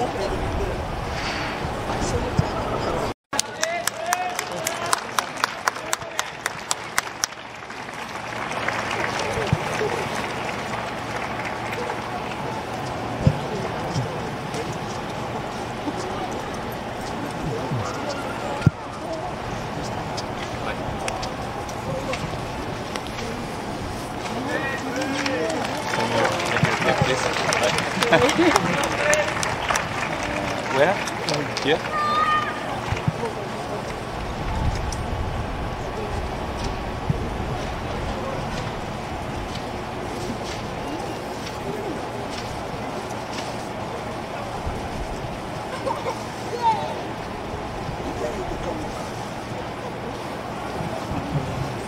Okay. Where? Here?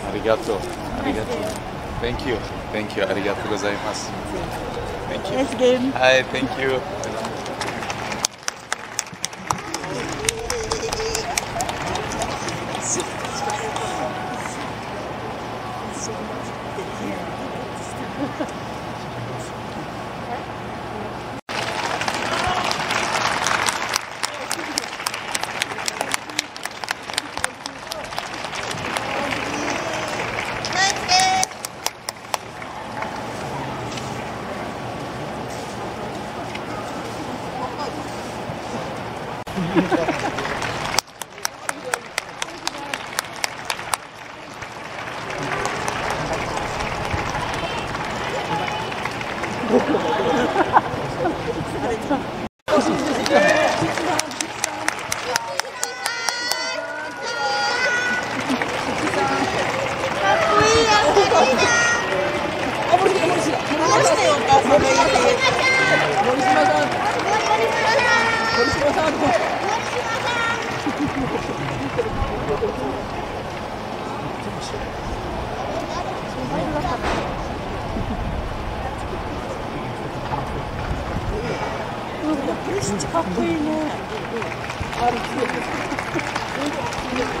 Arigato. Arigato. Thank you. Thank you. Arigato gozaimasu. Thank you. game. Hi, thank you. かっこいいね。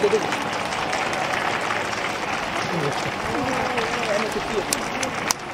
で出てきた。